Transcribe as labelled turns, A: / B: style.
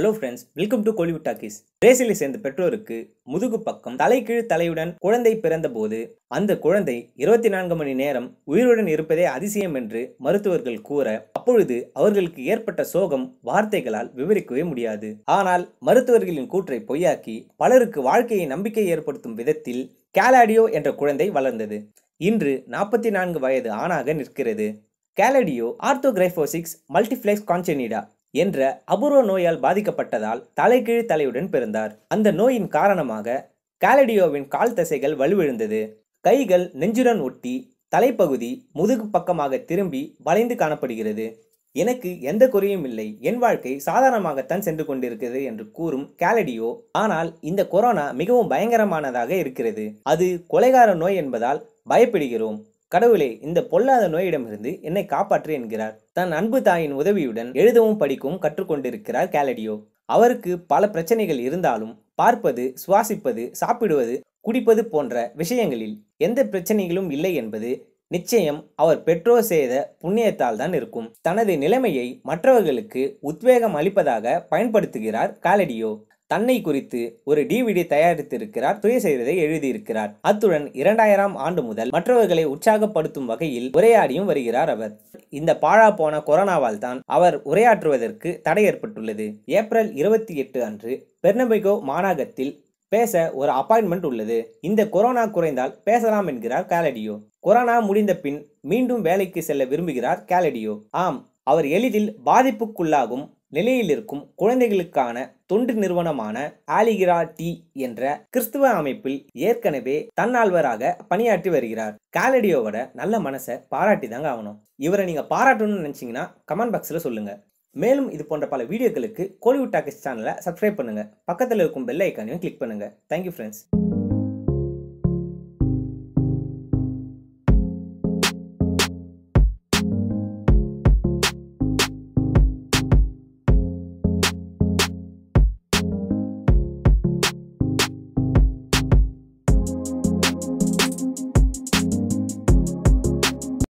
A: Hello friends welcome to Kollywood talkies பிரேசிலை சேர்ந்த பெற்றோருக்கு முதுகு பக்கம் தலைகீழ் தலையுடன் குழந்தை பிறந்தபோது அந்த குழந்தை இருபத்தி நான்கு மணி நேரம் உயிருடன் இருப்பதே அதிசயம் என்று மருத்துவர்கள் கூற அப்பொழுது அவர்களுக்கு ஏற்பட்ட சோகம் வார்த்தைகளால் விவரிக்கவே முடியாது. ஆனால் மருத்துவர்களின் கூற்றை பொய்யாக்கி பலருக்கு வாழ்க்கையை நம்பிக்கை ஏற்படுத்தும் விதத்தில் கேலாடியோ என்ற குழந்தை வளர்ந்தது. இன்று நாற்பத்தி நான்கு வயது ஆணாக நிற்கிறது. கேலடியோ ஆர்த்தோகிரைபோசிக்ஸ் மல்டிப்ளெக்ஸ் கான்செனிடா என்ற அபூர்வ நோயால் பாதிக்கப்பட்டதால் தலைகீழ் தலையுடன் பிறந்தார். அந்த நோயின் காரணமாக கேலடியோவின் கால் தசைகள் வலுவிழந்தது. கைகள் நெஞ்சுடன் ஒட்டி தலைப்பகுதி முதுகு பக்கமாக திரும்பி வளைந்து காணப்படுகிறது. எனக்கு எந்த குறையும் இல்லை. என் வாழ்க்கை சாதாரணமாகத்தான் சென்று கொண்டிருக்கிறது என்று கூறும் கேலடியோ ஆனால் இந்த கொரோனா மிகவும் பயங்கரமானதாக இருக்கிறது. அது கொலைகார நோய் என்பதால் பயப்படுகிறோம். கடவுளே இந்த பொல்லாத நோயிடமிருந்து என்னை காப்பாற்று என்கிறார். தன் அன்பு தாயின் உதவியுடன் எழுதவும் படிக்கவும் கற்றுக்கொண்டிருக்கிறார் கேலடியோ. அவருக்கு பல பிரச்சனைகள் இருந்தாலும் பார்ப்பது சுவாசிப்பது சாப்பிடுவது குடிப்பது போன்ற விஷயங்களில் எந்த பிரச்சனைகளும் இல்லை என்பது நிச்சயம் அவர் பெற்றோர் செய்த புண்ணியத்தால் தான் இருக்கும். தனது நிலைமையை மற்றவர்களுக்கு உத்வேகம் அளிப்பதாக பயன்படுத்துகிறார் காலடியோ. தன்னை குறித்து ஒரு டிவிடி தயாரித்திருக்கிறார் சுயசரிதை எழுதியிருக்கிறார். அத்துடன் இரண்டாயிரம் ஆண்டு முதல் மற்றவர்களை உற்சாகப்படுத்தும் வகையில் உரையாடியும் வருகிறார் அவர். இந்த பாழா போன கொரோனாவால் தான் அவர் உரையாற்றுவதற்கு தடை ஏற்பட்டுள்ளது. ஏப்ரல் இருபத்தி எட்டு அன்று பெர்னபிகோ மாநகரத்தில் பேச ஒரு அப்பாயின்மெண்ட் உள்ளது. இந்த கொரோனா குறைந்தால் பேசலாம் என்கிறார் கேலடியோ. கொரோனா முடிந்த பின் மீண்டும் வேலைக்கு செல்ல விரும்புகிறார் கேலடியோ. ஆம் அவர் எளிதில் பாதிப்புக்குள்ளாகும் நிலையில் இருக்கும் குழந்தைகளுக்கான தொண்டு நிறுவனமான ஆலிகிரா டி என்ற கிறிஸ்துவ அமைப்பில் ஏற்கனவே தன்னால்வராக பணியாற்றி வருகிறார். காலடியோவோட நல்ல மனசை பாராட்டி தாங்க ஆகணும். இவரை நீங்க பாராட்டணும்னு நினைச்சீங்கன்னா கமெண்ட் பாக்ஸ்ல சொல்லுங்க. மேலும் இது போன்ற பல வீடியோக்களுக்கு கோலிவுட் டாக்கிஸ் சேனலை சப்ஸ்கிரைப் பண்ணுங்க. பக்கத்தில் இருக்கும் பெல் ஐக்கானையும் கிளிக் பண்ணுங்க. Thank you friends